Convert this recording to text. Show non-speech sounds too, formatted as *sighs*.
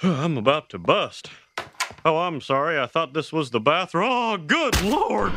*sighs* I'm about to bust. Oh, I'm sorry. I thought this was the bathroom. Oh, good lord.